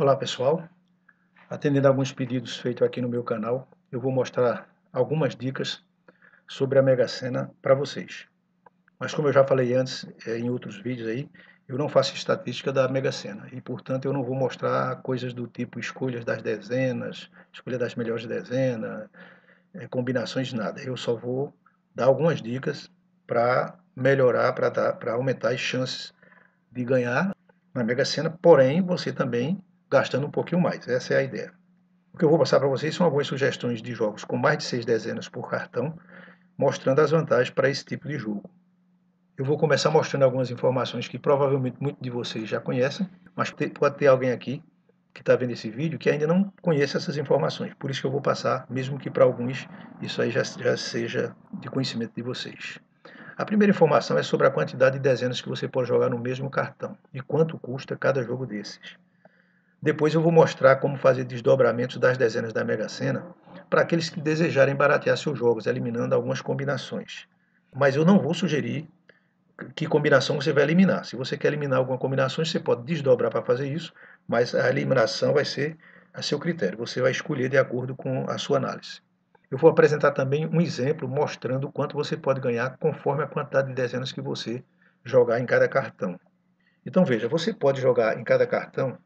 Olá pessoal, atendendo alguns pedidos feitos aqui no meu canal, eu vou mostrar algumas dicas sobre a Mega Sena para vocês. Mas como eu já falei antes é, em outros vídeos aí, eu não faço estatística da Mega Sena e portanto eu não vou mostrar coisas do tipo escolhas das dezenas, escolha das melhores dezenas, é, combinações, nada. Eu só vou dar algumas dicas para melhorar, para aumentar as chances de ganhar na Mega Sena, porém você também gastando um pouquinho mais. Essa é a ideia. O que eu vou passar para vocês são algumas sugestões de jogos com mais de seis dezenas por cartão, mostrando as vantagens para esse tipo de jogo. Eu vou começar mostrando algumas informações que provavelmente muitos de vocês já conhecem, mas pode ter alguém aqui que está vendo esse vídeo que ainda não conhece essas informações. Por isso que eu vou passar, mesmo que para alguns isso aí já, já seja de conhecimento de vocês. A primeira informação é sobre a quantidade de dezenas que você pode jogar no mesmo cartão e quanto custa cada jogo desses. Depois eu vou mostrar como fazer desdobramentos das dezenas da Mega Sena para aqueles que desejarem baratear seus jogos, eliminando algumas combinações. Mas eu não vou sugerir que combinação você vai eliminar. Se você quer eliminar alguma combinação, você pode desdobrar para fazer isso, mas a eliminação vai ser a seu critério. Você vai escolher de acordo com a sua análise. Eu vou apresentar também um exemplo mostrando quanto você pode ganhar conforme a quantidade de dezenas que você jogar em cada cartão. Então veja, você pode jogar em cada cartão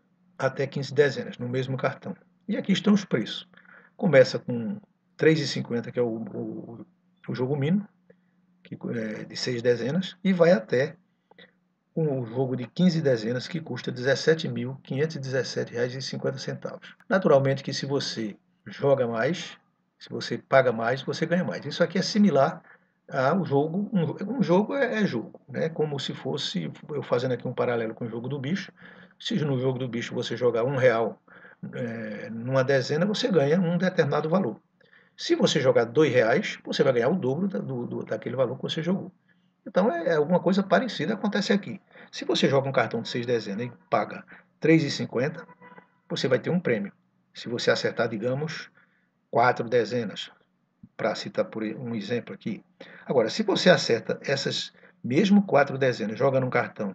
até 15 dezenas no mesmo cartão. E aqui estão os preços. Começa com 3,50 que é o, o, o, jogo mínimo, que é de 6 dezenas, e vai até um jogo de 15 dezenas que custa R$ 17.517,50. Naturalmente que se você joga mais, se você paga mais, você ganha mais. Isso aqui é similar ao jogo. Um, um jogo é, é, jogo, né? como se fosse, eu fazendo aqui um paralelo com o jogo do bicho, se no jogo do bicho você jogar um real é, numa dezena, você ganha um determinado valor. Se você jogar dois reais, você vai ganhar o dobro da, do, do, daquele valor que você jogou. Então é, é alguma coisa parecida acontece aqui. Se você joga um cartão de seis dezenas e paga R$ 3,50, você vai ter um prêmio. Se você acertar, digamos, quatro dezenas, para citar por um exemplo aqui. Agora, se você acerta essas mesmo quatro dezenas, joga num cartão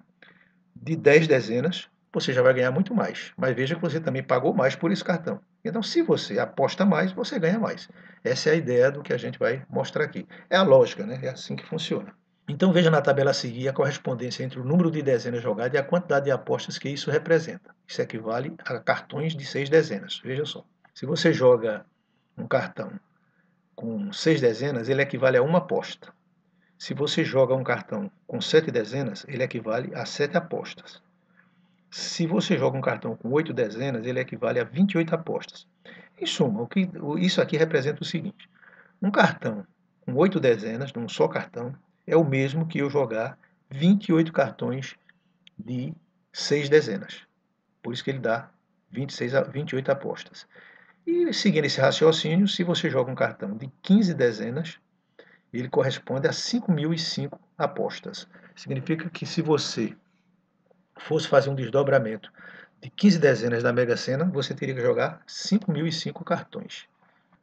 de 10 dezenas, você já vai ganhar muito mais. Mas veja que você também pagou mais por esse cartão. Então, se você aposta mais, você ganha mais. Essa é a ideia do que a gente vai mostrar aqui. É a lógica, né? É assim que funciona. Então, veja na tabela a seguir a correspondência entre o número de dezenas jogadas e a quantidade de apostas que isso representa. Isso equivale a cartões de seis dezenas. Veja só. Se você joga um cartão com seis dezenas, ele equivale a uma aposta. Se você joga um cartão com sete dezenas, ele equivale a sete apostas. Se você joga um cartão com oito dezenas, ele equivale a 28 apostas. Em suma, o que, isso aqui representa o seguinte: um cartão com oito dezenas, num só cartão, é o mesmo que eu jogar 28 cartões de seis dezenas. Por isso que ele dá 26 a 28 apostas. E seguindo esse raciocínio, se você joga um cartão de 15 dezenas, ele corresponde a 5.005 apostas. Significa que se você fosse fazer um desdobramento de 15 dezenas da Mega Sena, você teria que jogar 5.005 cartões.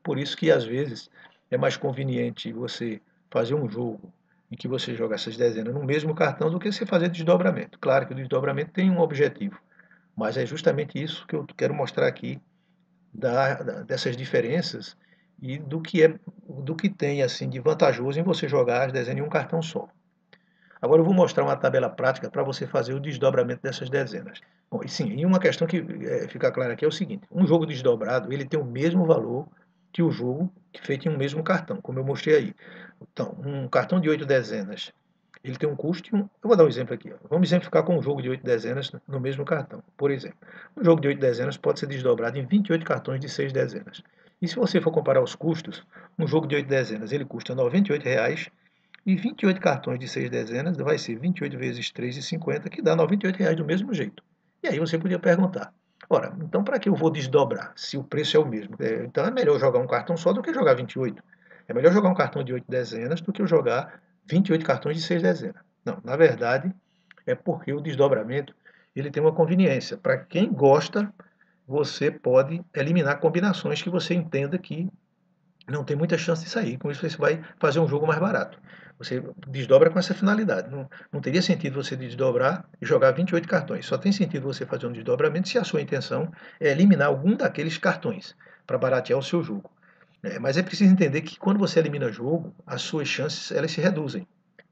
Por isso que às vezes é mais conveniente você fazer um jogo em que você joga essas dezenas no mesmo cartão do que você fazer desdobramento. Claro que o desdobramento tem um objetivo, mas é justamente isso que eu quero mostrar aqui da, dessas diferenças e do que é do que tem assim de vantajoso em você jogar as dezenas em um cartão só. Agora eu vou mostrar uma tabela prática para você fazer o desdobramento dessas dezenas. Bom, e sim, e uma questão que é, fica clara aqui é o seguinte: um jogo desdobrado ele tem o mesmo valor que o jogo feito em um mesmo cartão, como eu mostrei aí. Então, um cartão de 8 dezenas, ele tem um custo. Um, eu vou dar um exemplo aqui. Ó. Vamos exemplificar com um jogo de 8 dezenas no mesmo cartão. Por exemplo, um jogo de 8 dezenas pode ser desdobrado em 28 cartões de 6 dezenas. E se você for comparar os custos, um jogo de 8 dezenas ele custa R$ 98,00 e 28 cartões de 6 dezenas vai ser 28 vezes 3,50, que dá 98 reais do mesmo jeito. E aí você podia perguntar, ora, então para que eu vou desdobrar se o preço é o mesmo? É, então é melhor jogar um cartão só do que jogar 28. É melhor jogar um cartão de 8 dezenas do que eu jogar 28 cartões de 6 dezenas. Não, na verdade, é porque o desdobramento ele tem uma conveniência. Para quem gosta, você pode eliminar combinações que você entenda que não tem muita chance de sair. Com isso você vai fazer um jogo mais barato. Você desdobra com essa finalidade. Não, não teria sentido você desdobrar e jogar 28 cartões. Só tem sentido você fazer um desdobramento se a sua intenção é eliminar algum daqueles cartões para baratear o seu jogo. É, mas é preciso entender que quando você elimina jogo, as suas chances elas se reduzem.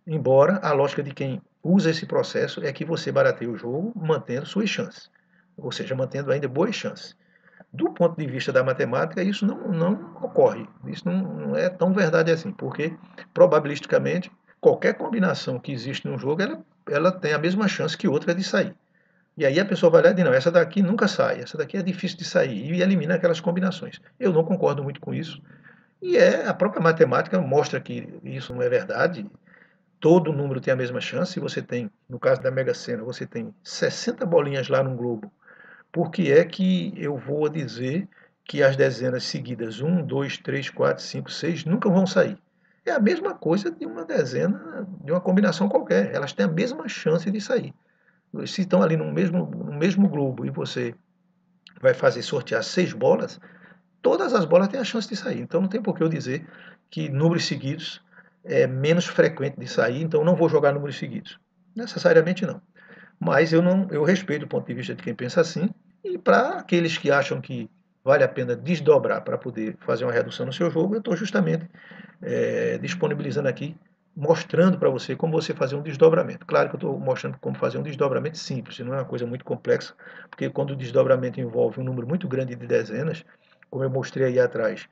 Embora a lógica de quem usa esse processo é que você barateia o jogo mantendo suas chances, ou seja, mantendo ainda boas chances. Do ponto de vista da matemática, isso não, não ocorre. Isso não, não é tão verdade assim, porque probabilisticamente qualquer combinação que existe no jogo ela, ela tem a mesma chance que outra de sair. E aí a pessoa vai lá e diz, não, essa daqui nunca sai, essa daqui é difícil de sair, e elimina aquelas combinações. Eu não concordo muito com isso. E é a própria matemática mostra que isso não é verdade. Todo número tem a mesma chance. Você tem, no caso da Mega Sena, você tem 60 bolinhas lá no globo por que é que eu vou dizer que as dezenas seguidas 1, 2, 3, 4, 5, 6 nunca vão sair? É a mesma coisa de uma dezena, de uma combinação qualquer. Elas têm a mesma chance de sair. Se estão ali no mesmo, no mesmo globo e você vai fazer sortear seis bolas, todas as bolas têm a chance de sair. Então não tem por que eu dizer que números seguidos é menos frequente de sair, então não vou jogar números seguidos. Necessariamente não. Mas eu não, eu respeito o ponto de vista de quem pensa assim. E para aqueles que acham que vale a pena desdobrar para poder fazer uma redução no seu jogo, eu estou justamente é, disponibilizando aqui, mostrando para você como você fazer um desdobramento. Claro que eu estou mostrando como fazer um desdobramento simples, não é uma coisa muito complexa, porque quando o desdobramento envolve um número muito grande de dezenas, como eu mostrei aí atrás,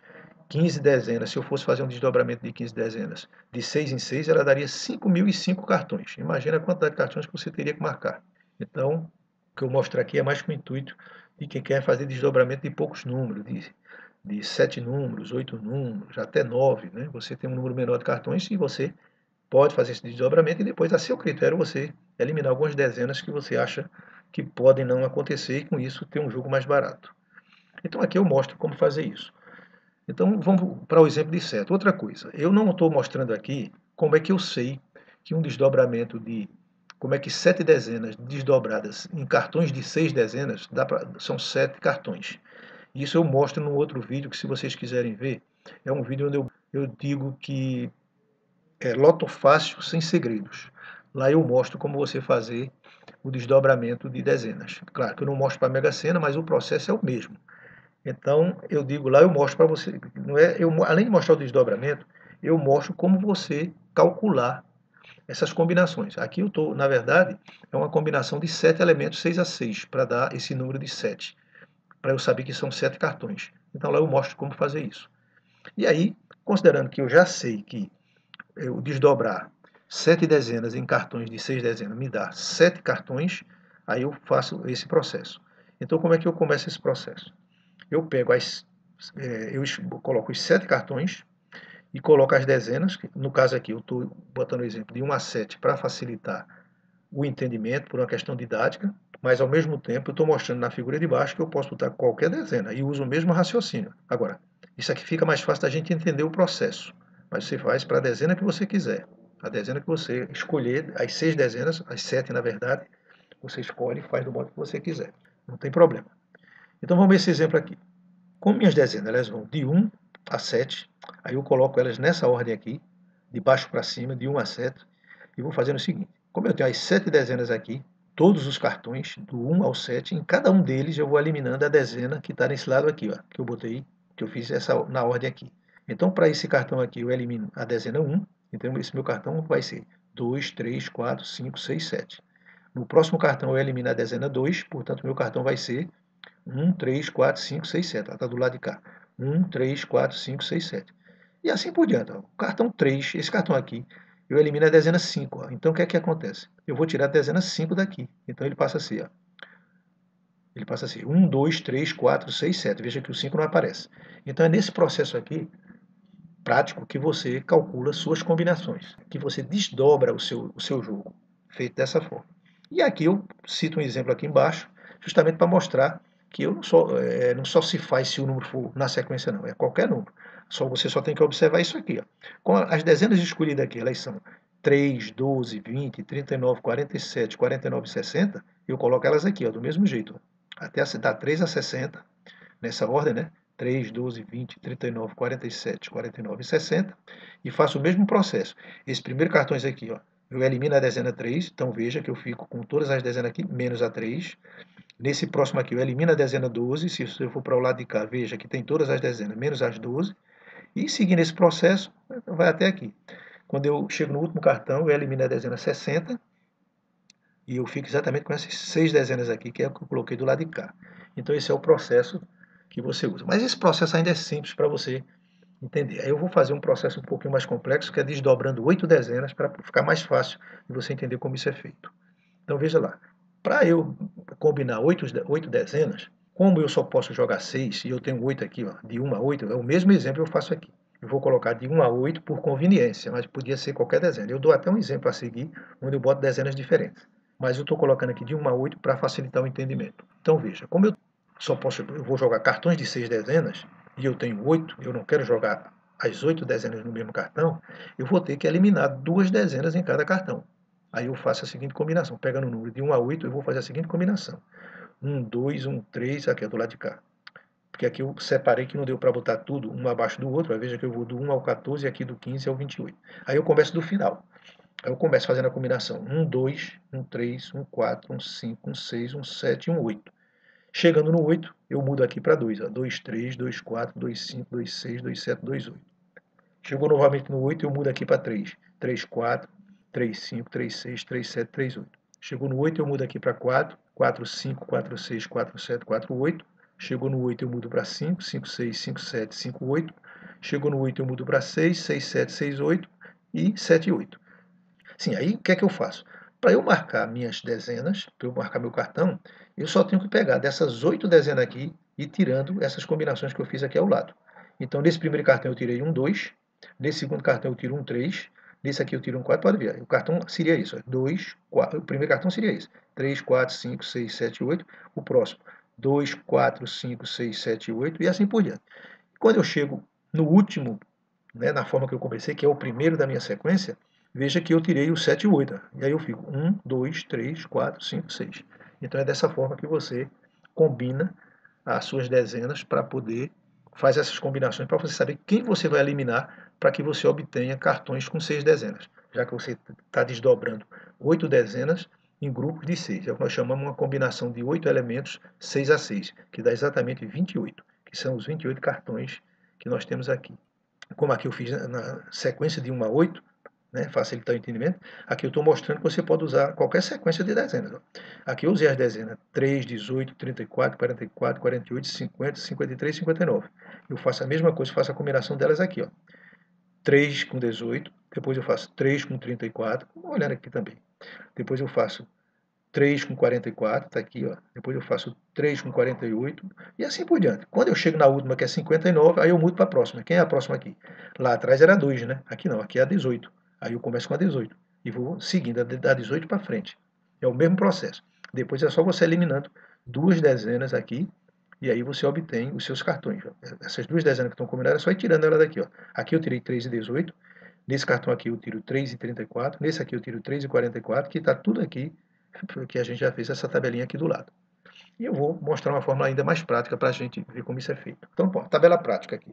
15 dezenas, se eu fosse fazer um desdobramento de 15 dezenas, de 6 em 6, ela daria 5.005 cartões. Imagina a quantidade de cartões que você teria que marcar. Então, que eu mostro aqui é mais com o intuito de quem quer fazer desdobramento de poucos números, de, de 7 números, 8 números, até 9. Né? Você tem um número menor de cartões e você pode fazer esse desdobramento e depois, a seu critério, você eliminar algumas dezenas que você acha que podem não acontecer e com isso ter um jogo mais barato. Então aqui eu mostro como fazer isso. Então, vamos para o exemplo de seta. Outra coisa, eu não estou mostrando aqui como é que eu sei que um desdobramento de... Como é que sete dezenas desdobradas em cartões de seis dezenas pra, são sete cartões. Isso eu mostro no outro vídeo, que se vocês quiserem ver, é um vídeo onde eu, eu digo que é loto fácil sem segredos. Lá eu mostro como você fazer o desdobramento de dezenas. Claro que eu não mostro para a Mega Sena, mas o processo é o mesmo. Então, eu digo lá, eu mostro para você, não é, eu, além de mostrar o desdobramento, eu mostro como você calcular essas combinações. Aqui eu estou, na verdade, é uma combinação de sete elementos, 6 a 6, para dar esse número de 7, para eu saber que são sete cartões. Então lá eu mostro como fazer isso. E aí, considerando que eu já sei que eu desdobrar sete dezenas em cartões de seis dezenas me dá sete cartões, aí eu faço esse processo. Então como é que eu começo esse processo? eu pego as, é, eu coloco os sete cartões e coloco as dezenas, no caso aqui eu estou botando o exemplo de 1 a 7 para facilitar o entendimento por uma questão didática, mas ao mesmo tempo eu estou mostrando na figura de baixo que eu posso botar qualquer dezena e uso o mesmo raciocínio. Agora, isso aqui fica mais fácil da gente entender o processo, mas você faz para a dezena que você quiser. A dezena que você escolher, as seis dezenas, as sete na verdade, você escolhe e faz do modo que você quiser. Não tem problema. Então vamos ver esse exemplo aqui. Com minhas dezenas, elas vão de 1 a 7. Aí eu coloco elas nessa ordem aqui, de baixo para cima, de 1 a 7. E vou fazendo o seguinte. Como eu tenho as 7 dezenas aqui, todos os cartões, do 1 ao 7, em cada um deles eu vou eliminando a dezena que está nesse lado aqui, ó, que eu botei, que eu fiz essa na ordem aqui. Então, para esse cartão aqui, eu elimino a dezena 1. Então, esse meu cartão vai ser 2, 3, 4, 5, 6, 7. No próximo cartão, eu elimino a dezena 2, portanto, meu cartão vai ser 1, 3, 4, 5, 6, 7. Ela está do lado de cá. 1, 3, 4, 5, 6, 7. E assim por diante. O cartão 3, esse cartão aqui, eu elimino a dezena 5. Ó. Então o que é que acontece? Eu vou tirar a dezena 5 daqui. Então ele passa a ser. Ó. Ele passa a ser 1, 2, 3, 4, 6, 7. Veja que o 5 não aparece. Então é nesse processo aqui, prático, que você calcula suas combinações. Que você desdobra o seu, o seu jogo. Feito dessa forma. E aqui eu cito um exemplo aqui embaixo, justamente para mostrar que eu não só, é, não só se faz se o número for na sequência, não, é qualquer número. Só você só tem que observar isso aqui. Ó. Com as dezenas escolhidas aqui, elas são 3, 12, 20, 39, 47, 49 e 60, eu coloco elas aqui, ó, do mesmo jeito. Ó. Até dar 3 a 60, nessa ordem, né? 3, 12, 20, 39, 47, 49 e 60 e faço o mesmo processo. Esse primeiro cartões aqui, ó, eu elimino a dezena 3, então veja que eu fico com todas as dezenas aqui, menos a 3. Nesse próximo aqui eu elimino a dezena 12, se eu for para o lado de cá, veja que tem todas as dezenas, menos as 12. E seguindo esse processo, vai até aqui. Quando eu chego no último cartão, eu elimino a dezena 60 e eu fico exatamente com essas seis dezenas aqui, que é o que eu coloquei do lado de cá. Então esse é o processo que você usa. Mas esse processo ainda é simples para você entender. Aí eu vou fazer um processo um pouquinho mais complexo, que é desdobrando oito dezenas, para ficar mais fácil de você entender como isso é feito. Então veja lá, para eu combinar oito, oito dezenas, como eu só posso jogar seis, e eu tenho oito aqui, ó, de 1 a 8, é o mesmo exemplo que eu faço aqui. Eu vou colocar de 1 a 8 por conveniência, mas podia ser qualquer dezena. Eu dou até um exemplo a seguir, onde eu boto dezenas diferentes. Mas eu estou colocando aqui de 1 a 8 para facilitar o entendimento. Então veja, como eu só posso, eu vou jogar cartões de 6 dezenas, e eu tenho 8, eu não quero jogar as 8 dezenas no mesmo cartão, eu vou ter que eliminar duas dezenas em cada cartão. Aí eu faço a seguinte combinação. Pegando o número de 1 a 8, eu vou fazer a seguinte combinação. 1, 2, 1, 3, aqui é do lado de cá porque aqui eu separei que não deu para botar tudo um abaixo do outro, veja que eu vou do 1 ao 14 e aqui do 15 ao 28. Aí eu começo do final. Aí eu começo fazendo a combinação 1, 2, 1, 3, 1, 4, 1, 5, 1, 6, 1, 7 e 1, 8. Chegando no 8, eu mudo aqui para 2. Ó, 2, 3, 2, 4, 2, 5, 2, 6, 2, 7, 2, 8. Chegou novamente no 8, eu mudo aqui para 3. 3, 4, 3, 5, 3, 6, 3, 7, 3, 8. Chegou no 8, eu mudo aqui para 4. 4, 5, 4, 6, 4, 7, 4, 8. Chegou no 8, eu mudo para 5, 5, 6, 5, 7, 5, 8. Chegou no 8, eu mudo para 6, 6, 7, 6, 8 e 7, 8. Sim, aí o que é que eu faço? Para eu marcar minhas dezenas, para eu marcar meu cartão, eu só tenho que pegar dessas 8 dezenas aqui e tirando essas combinações que eu fiz aqui ao lado. Então, nesse primeiro cartão eu tirei um 2, nesse segundo cartão eu tiro um 3, nesse aqui eu tiro um 4, pode ver, o cartão seria isso, 2, 4, o primeiro cartão seria isso, 3, 4, 5, 6, 7, 8, o próximo 2, 4, 5, 6, 7, 8 e assim por diante. Quando eu chego no último, né, na forma que eu comecei, que é o primeiro da minha sequência, veja que eu tirei o 7 e 8. E aí eu fico 1, 2, 3, 4, 5, 6. Então é dessa forma que você combina as suas dezenas para poder fazer essas combinações para você saber quem você vai eliminar para que você obtenha cartões com seis dezenas. Já que você está desdobrando oito dezenas, em grupos de 6. É o que nós chamamos uma combinação de 8 elementos 6 a 6, que dá exatamente 28, que são os 28 cartões que nós temos aqui. Como aqui eu fiz na sequência de 1 a 8, né, facilitar o entendimento, aqui eu estou mostrando que você pode usar qualquer sequência de dezenas. Ó. Aqui eu usei as dezenas 3, 18, 34, 44, 48, 50, 53, 59. Eu faço a mesma coisa, faço a combinação delas aqui. Ó. 3 com 18, depois eu faço 3 com 34, olhando aqui também. Depois eu faço 3 com 44, está aqui, ó. Depois eu faço 3 com 48 e assim por diante. Quando eu chego na última, que é 59, aí eu mudo para a próxima. Quem é a próxima aqui? Lá atrás era 2, né? Aqui não, aqui é a 18. Aí eu começo com a 18 e vou seguindo da 18 para frente. É o mesmo processo. Depois é só você eliminando duas dezenas aqui e aí você obtém os seus cartões. Essas duas dezenas que estão combinadas, é só ir tirando ela daqui. Ó. Aqui eu tirei 3 e 18, nesse cartão aqui eu tiro 3 e 34, nesse aqui eu tiro 3 e 44, que está tudo aqui, porque a gente já fez essa tabelinha aqui do lado. E eu vou mostrar uma forma ainda mais prática para a gente ver como isso é feito. Então, pô, tabela prática aqui.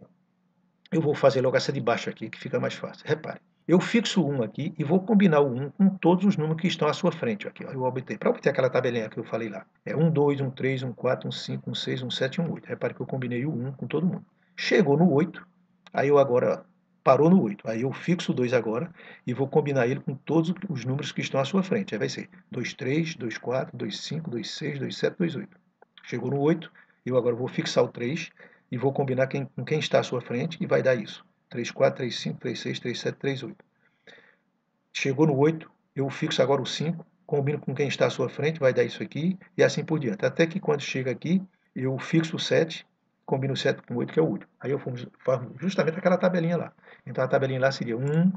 Eu vou fazer logo essa de baixo aqui, que fica mais fácil. Repare. Eu fixo um aqui e vou combinar o 1 com todos os números que estão à sua frente. Aqui, ó, eu obter, para obter aquela tabelinha que eu falei lá. É 1, 2, 1, 3, 1, 4, 1, 5, 1, 6, 1, 7 1, 8. Repare que eu combinei o 1 com todo mundo. Chegou no 8, aí eu agora parou no 8. Aí eu fixo o 2 agora e vou combinar ele com todos os números que estão à sua frente. Aí vai ser 2, 3, 2, 4, 2, 5, 2, 6, 2, 7, 2, 8. Chegou no 8, eu agora vou fixar o 3 e vou combinar quem, com quem está à sua frente e vai dar isso. 3, 4, 3, 5, 3, 6, 3, 7, 3, 8. Chegou no 8, eu fixo agora o 5, combino com quem está à sua frente, vai dar isso aqui, e assim por diante. Até que quando chega aqui, eu fixo o 7, combino o 7 com o 8, que é o último. Aí eu formo justamente aquela tabelinha lá. Então a tabelinha lá seria 1,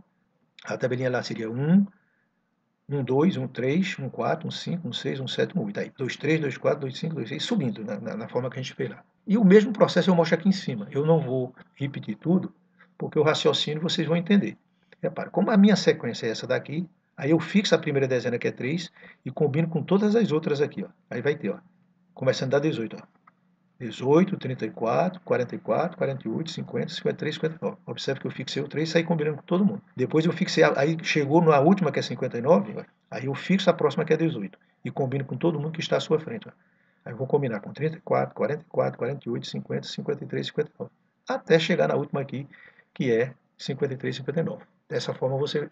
a tabelinha lá seria 1, 1, 2, 1, 3, 1, 4, 1, 5, 1, 6, 1, 7, 1, 8. Aí 2, 3, 2, 4, 2, 5, 2, 6, subindo na, na, na forma que a gente fez lá. E o mesmo processo eu mostro aqui em cima. Eu não vou repetir tudo, porque o raciocínio vocês vão entender. Repare, como a minha sequência é essa daqui, aí eu fixo a primeira dezena que é 3 e combino com todas as outras aqui. Ó. Aí vai ter, ó, começando da 18. Ó. 18, 34, 44, 48, 50, 53, 59. Observe que eu fixei o 3 e saí combinando com todo mundo. Depois eu fixei, aí chegou na última que é 59, aí eu fixo a próxima que é 18 e combino com todo mundo que está à sua frente. Aí eu vou combinar com 34, 44, 48, 50, 53, 59. Até chegar na última aqui, que é 53, 59. Dessa forma você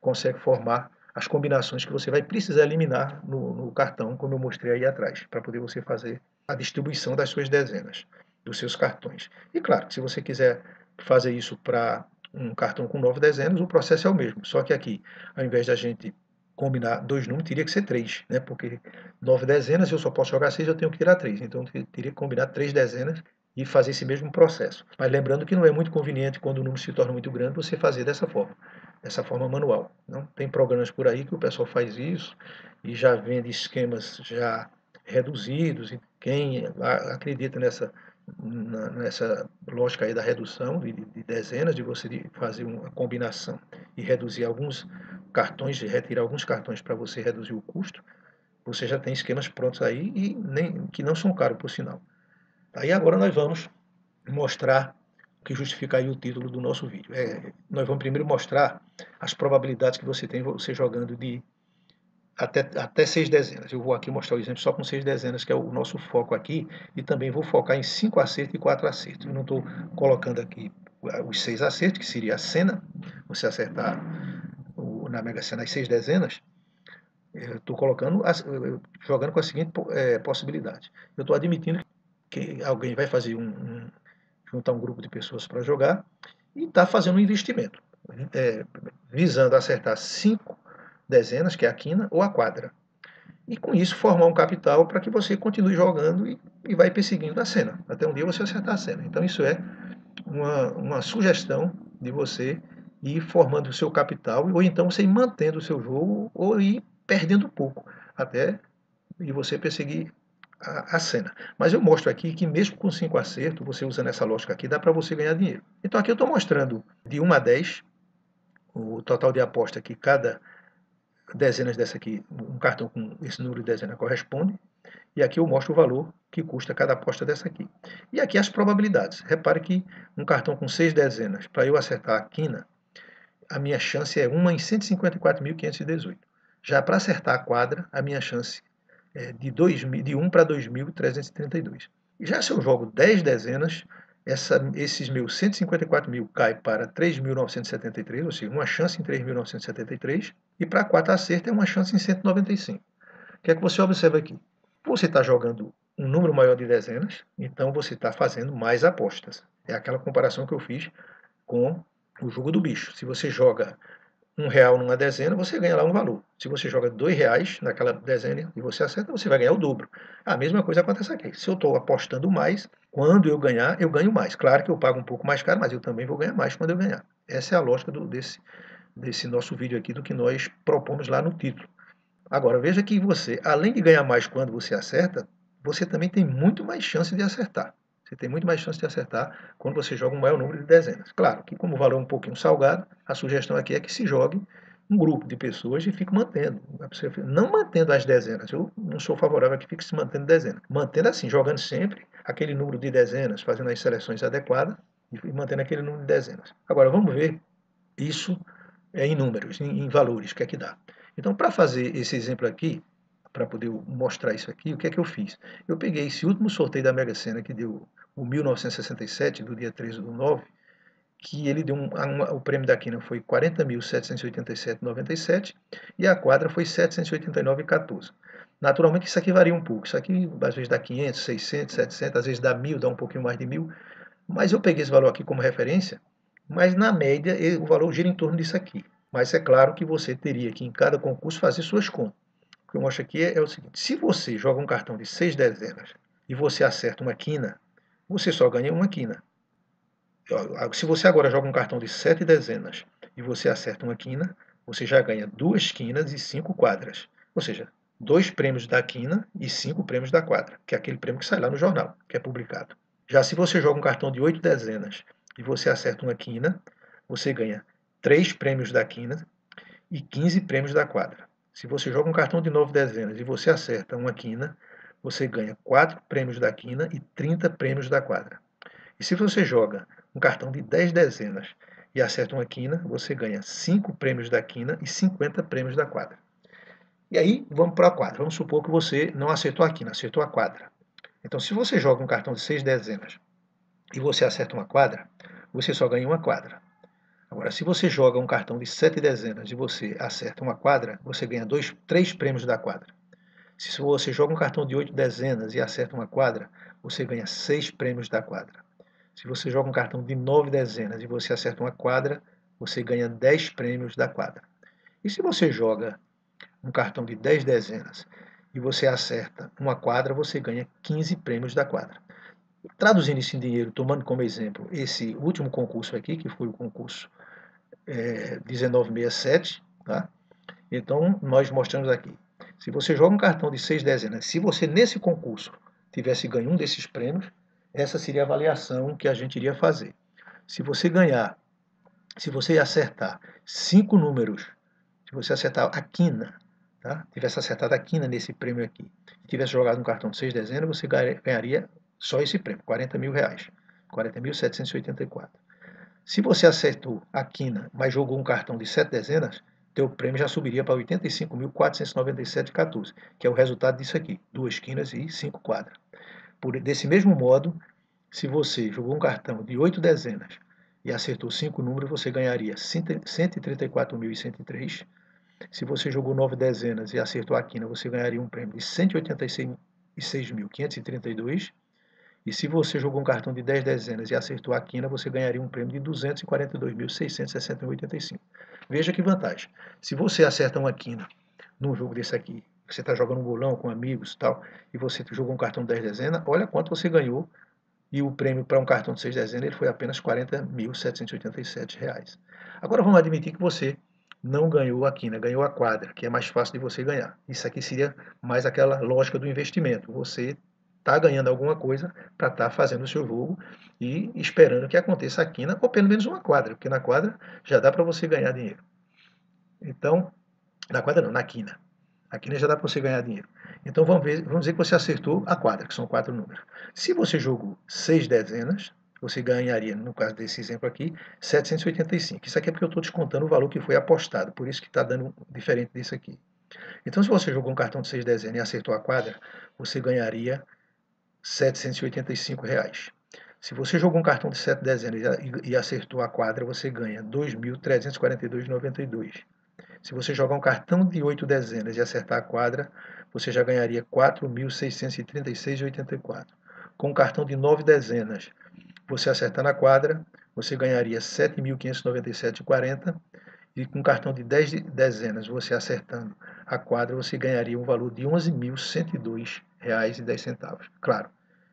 consegue formar as combinações que você vai precisar eliminar no, no cartão, como eu mostrei aí atrás, para poder você fazer a distribuição das suas dezenas, dos seus cartões. E claro, se você quiser fazer isso para um cartão com nove dezenas, o processo é o mesmo. Só que aqui, ao invés da gente combinar dois números, teria que ser três, né? Porque nove dezenas, eu só posso jogar seis, eu tenho que tirar três. Então, eu teria que combinar três dezenas e fazer esse mesmo processo. Mas lembrando que não é muito conveniente, quando o número se torna muito grande, você fazer dessa forma, dessa forma manual. Não tem programas por aí que o pessoal faz isso e já vende esquemas já reduzidos. E quem acredita nessa nessa lógica aí da redução de, de, dezenas, de você fazer uma combinação e reduzir alguns cartões, retirar alguns cartões para você reduzir o custo, você já tem esquemas prontos aí e nem, que não são caros, por sinal. Aí agora nós vamos mostrar o que justifica o título do nosso vídeo. É, nós vamos primeiro mostrar as probabilidades que você tem você jogando de até, até seis dezenas. Eu vou aqui mostrar o exemplo só com seis dezenas, que é o nosso foco aqui, e também vou focar em cinco acertos e quatro acertos. Eu não estou colocando aqui os seis acertos, que seria a cena, você acertar o, na Mega Sena as seis dezenas, estou colocando, jogando com a seguinte é, possibilidade. Eu estou admitindo que alguém vai fazer um, um juntar um grupo de pessoas para jogar e está fazendo um investimento, é, visando acertar cinco dezenas, que é a quina, ou a quadra. E com isso formar um capital para que você continue jogando e, e vai perseguindo a cena, até um dia você acertar a cena. Então isso é uma, uma sugestão de você ir formando o seu capital, ou então você ir mantendo o seu jogo, ou ir perdendo pouco, até e você perseguir a, a, cena. Mas eu mostro aqui que mesmo com 5 acertos, você usando essa lógica aqui, dá para você ganhar dinheiro. Então aqui eu estou mostrando de 1 a 10, o total de aposta que cada dezenas dessa aqui, um cartão com esse número de dezenas corresponde, e aqui eu mostro o valor que custa cada aposta dessa aqui. E aqui as probabilidades. Repare que um cartão com seis dezenas, para eu acertar a quina, a minha chance é 1 em 154.518. Já para acertar a quadra, a minha chance é de, 2, de 1 para 2.332. E já se eu jogo 10 dezenas, essa, esses meus 154 mil cai para 3.973, ou seja, uma chance em 3.973, e para 4 acerto é uma chance em 195. O que é que você observa aqui? Você está jogando um número maior de dezenas, então você está fazendo mais apostas. É aquela comparação que eu fiz com o jogo do bicho. Se você joga um real numa dezena, você ganha lá um valor. Se você joga dois reais naquela dezena e você acerta, você vai ganhar o dobro. A mesma coisa acontece aqui. Se eu estou apostando mais, quando eu ganhar, eu ganho mais. Claro que eu pago um pouco mais caro, mas eu também vou ganhar mais quando eu ganhar. Essa é a lógica do, desse, desse nosso vídeo aqui, do que nós propomos lá no título. Agora, veja que você, além de ganhar mais quando você acerta, você também tem muito mais chance de acertar. Você tem muito mais chance de acertar quando você joga um maior número de dezenas. Claro que, como o valor é um pouquinho salgado, a sugestão aqui é que se jogue um grupo de pessoas e fique mantendo. Não mantendo as dezenas. Eu não sou favorável a que fique se mantendo dezenas. Mantendo assim, jogando sempre aquele número de dezenas, fazendo as seleções adequadas e mantendo aquele número de dezenas. Agora, vamos ver isso em números, em, valores, o que é que dá. Então, para fazer esse exemplo aqui, para poder mostrar isso aqui, o que é que eu fiz? Eu peguei esse último sorteio da Mega Sena, que deu o 1967, do dia 13 do 9, que ele deu um, a, o prêmio da quina foi 40.787,97 e a quadra foi 789,14. Naturalmente isso aqui varia um pouco, isso aqui às vezes dá 500, 600, 700, às vezes dá 1.000, dá um pouquinho mais de 1.000, mas eu peguei esse valor aqui como referência, mas na média o valor gira em torno disso aqui. Mas é claro que você teria que em cada concurso fazer suas contas que eu mostro aqui é, é o seguinte: se você joga um cartão de seis dezenas e você acerta uma quina, você só ganha uma quina. Se você agora joga um cartão de sete dezenas e você acerta uma quina, você já ganha duas quinas e cinco quadras. Ou seja, dois prêmios da quina e cinco prêmios da quadra, que é aquele prêmio que sai lá no jornal, que é publicado. Já se você joga um cartão de oito dezenas e você acerta uma quina, você ganha três prêmios da quina e 15 prêmios da quadra. Se você joga um cartão de nove dezenas e você acerta uma quina, você ganha 4 prêmios da quina e 30 prêmios da quadra. E se você joga um cartão de 10 dezenas e acerta uma quina, você ganha 5 prêmios da quina e 50 prêmios da quadra. E aí, vamos para a quadra. Vamos supor que você não acertou a quina, acertou a quadra. Então, se você joga um cartão de 6 dezenas e você acerta uma quadra, você só ganha uma quadra. Agora, se você joga um cartão de 7 dezenas e você acerta uma quadra, você ganha dois, três prêmios da quadra. Se você joga um cartão de 8 dezenas e acerta uma quadra, você ganha 6 prêmios da quadra. Se você joga um cartão de 9 dezenas e você acerta uma quadra, você ganha 10 prêmios da quadra. E se você joga um cartão de 10 dezenas e você acerta uma quadra, você ganha 15 prêmios da quadra. Traduzindo isso em dinheiro, tomando como exemplo esse último concurso aqui, que foi o concurso é, 1967, tá? Então, nós mostramos aqui. Se você joga um cartão de 6 dezenas, se você nesse concurso tivesse ganho um desses prêmios, essa seria a avaliação que a gente iria fazer. Se você ganhar, se você acertar cinco números, se você acertar a quina, tá? tivesse acertado a quina nesse prêmio aqui, e tivesse jogado um cartão de 6 dezenas, você ganharia só esse prêmio, 40 mil reais, 40.784. Se você acertou a quina, mas jogou um cartão de 7 dezenas, teu prêmio já subiria para 85.497,14, que é o resultado disso aqui, duas quinas e cinco quadras. Por, desse mesmo modo, se você jogou um cartão de 8 dezenas e acertou 5 números, você ganharia 134.103. Se você jogou 9 dezenas e acertou a quina, você ganharia um prêmio de 186.532. E se você jogou um cartão de 10 dezenas e acertou a quina, você ganharia um prêmio de 242.661,85. Veja que vantagem. Se você acerta uma quina num jogo desse aqui você está jogando um bolão com amigos e tal, e você jogou um cartão de 10 dezenas, olha quanto você ganhou, e o prêmio para um cartão de 6 dezenas ele foi apenas R$ 40.787. Agora vamos admitir que você não ganhou a quina, ganhou a quadra, que é mais fácil de você ganhar. Isso aqui seria mais aquela lógica do investimento. Você está ganhando alguma coisa para estar tá fazendo o seu jogo e esperando que aconteça a quina, ou pelo menos uma quadra, porque na quadra já dá para você ganhar dinheiro. Então, na quadra não, na quina. Aqui já dá para você ganhar dinheiro. Então vamos, ver, vamos dizer que você acertou a quadra, que são quatro números. Se você jogou seis dezenas, você ganharia, no caso desse exemplo aqui, 785. Isso aqui é porque eu estou descontando o valor que foi apostado, por isso que está dando diferente disso aqui. Então, se você jogou um cartão de 6 dezenas e acertou a quadra, você ganharia 785 reais. Se você jogou um cartão de 7 dezenas e acertou a quadra, você ganha 2.342,92. Se você jogar um cartão de 8 dezenas e acertar a quadra, você já ganharia 4.636,84. Com um cartão de 9 dezenas, você acertar na quadra, você ganharia 7.597,40. E com um cartão de 10 dezenas, você acertando a quadra, você ganharia um valor de R$ 11.102,10. Claro,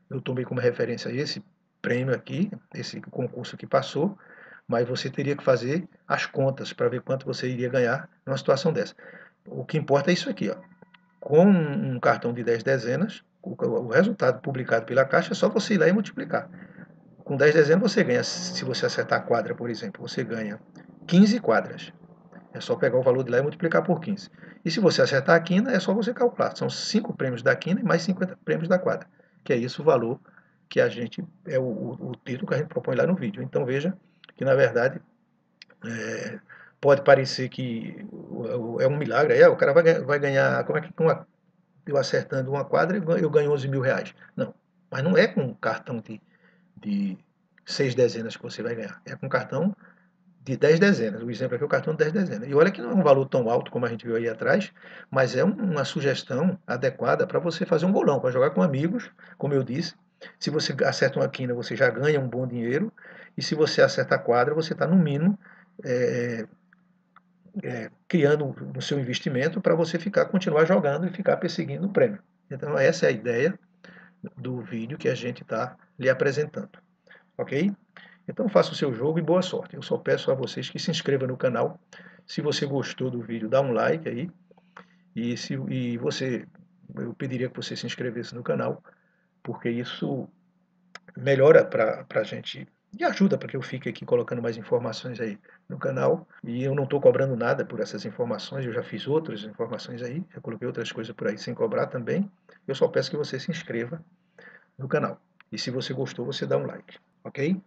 eu tomei como referência esse prêmio aqui, esse concurso que passou, mas você teria que fazer as contas para ver quanto você iria ganhar numa situação dessa. O que importa é isso aqui, ó. com um cartão de 10 dezenas, o resultado publicado pela Caixa é só você ir lá e multiplicar. Com 10 dezenas você ganha, se você acertar a quadra, por exemplo, você ganha 15 quadras. É só pegar o valor de lá e multiplicar por 15. E se você acertar a quina, é só você calcular. São 5 prêmios da quina e mais 50 prêmios da quadra. Que é isso o valor que a gente, é o, o, título que a gente propõe lá no vídeo. Então veja que na verdade é, pode parecer que é um milagre, é, o cara vai, vai ganhar, como é que uma, eu acertando uma quadra eu ganho 11 mil reais. Não, mas não é com cartão de, de seis dezenas que você vai ganhar, é com cartão de 10 dezenas. O exemplo aqui é o cartão de 10 dezenas. E olha que não é um valor tão alto como a gente viu aí atrás, mas é uma sugestão adequada para você fazer um bolão, para jogar com amigos, como eu disse. Se você acerta uma quina, você já ganha um bom dinheiro. E se você acerta a quadra, você está, no mínimo, é, é, criando o seu investimento para você ficar continuar jogando e ficar perseguindo o prêmio. Então, essa é a ideia do vídeo que a gente está lhe apresentando. Ok? Então, faça o seu jogo e boa sorte. Eu só peço a vocês que se inscrevam no canal. Se você gostou do vídeo, dá um like aí. E, se, e você, eu pediria que você se inscrevesse no canal, porque isso melhora para a gente e ajuda para que eu fique aqui colocando mais informações aí no canal. E eu não estou cobrando nada por essas informações, eu já fiz outras informações aí, já coloquei outras coisas por aí sem cobrar também. Eu só peço que você se inscreva no canal. E se você gostou, você dá um like, ok?